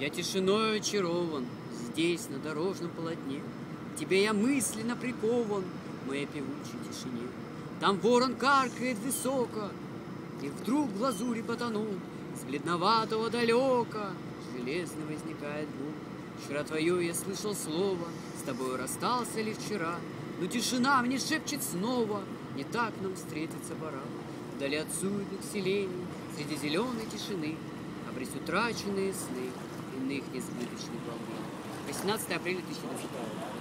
Я тишиной очарован Здесь, на дорожном полотне. Тебе я мысленно прикован В моей певучей тишине. Там ворон каркает высоко, И вдруг в глазури потонул С бледноватого далека Железный возникает гул. Вчера твое я слышал слово, С тобой расстался ли вчера? Но тишина мне шепчет снова, Не так нам встретиться пора. Вдали от суетных селений, Среди зеленой тишины, Обрись утраченные сны Несбыточных волнений. 18 апреля 1900 года.